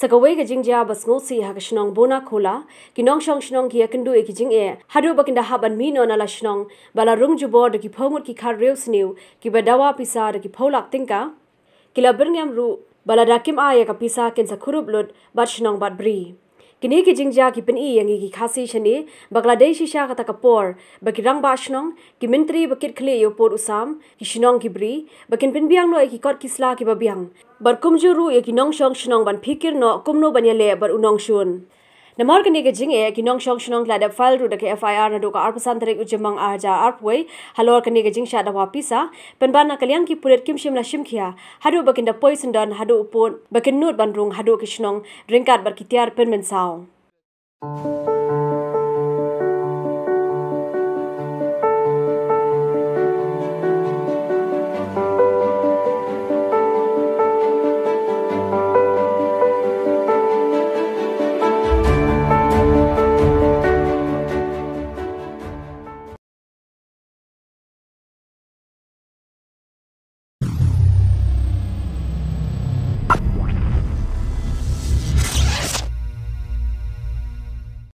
sakawai ga jingja bas ngo si ha shnong bona khola ki nong shong shnong ki akendu e ki jing e. Hadu bakinda haban mi no na la shnong bala rung ju bo de ki phomut ki khar reus niu ki badawa pisa de ki pholak tingka ki la berngam ru bala dakim a ya ka pisa ken sa khurup lut shnong bat bri kini ki jingja ki pen i yangi ki khasi shani bangladesh sha kata kapor baki rang ba shnong ki mentri bakit khle yo por usam ki shnong ki bri bakin pen biang no ki kot kisla ki babiang. Bar kumju ru ye ki nong shong shnong ban phikir no kumno ban le bar unong shun namar kini ke jing e ki nong shong shnong la da file ru da ke fir na do ka arpasan tarik ujemang arja arpway halor kini ke jing sha da wapisa pen ban na kalyang ki puret kim shim la shim khia. Hadu bakin da poison dan hadu upon bakin nut ban rung hadu ki shnong ringkat bar ki tiar pen men sao Thank you.